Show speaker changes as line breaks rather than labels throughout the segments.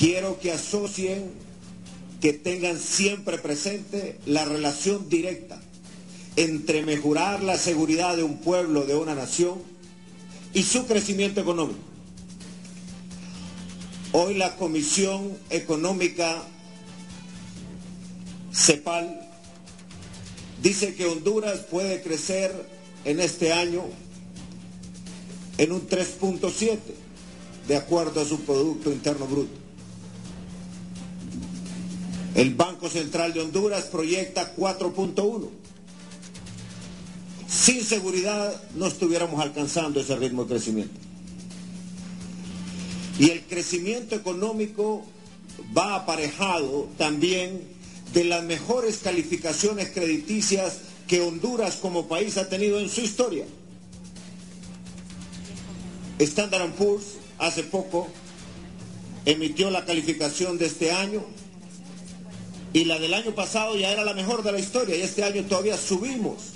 quiero que asocien, que tengan siempre presente la relación directa entre mejorar la seguridad de un pueblo, de una nación y su crecimiento económico. Hoy la Comisión Económica CEPAL dice que Honduras puede crecer en este año en un 3.7 de acuerdo a su Producto Interno Bruto. El Banco Central de Honduras proyecta 4.1. Sin seguridad no estuviéramos alcanzando ese ritmo de crecimiento. Y el crecimiento económico va aparejado también de las mejores calificaciones crediticias que Honduras como país ha tenido en su historia. Standard Poor's hace poco emitió la calificación de este año y la del año pasado ya era la mejor de la historia y este año todavía subimos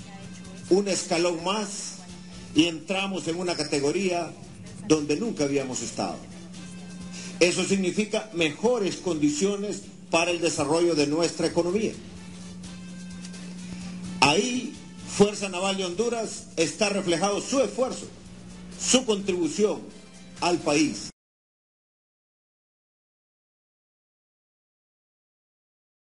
un escalón más y entramos en una categoría donde nunca habíamos estado. Eso significa mejores condiciones para el desarrollo de nuestra economía. Ahí, Fuerza Naval de Honduras está reflejado su esfuerzo, su contribución al país.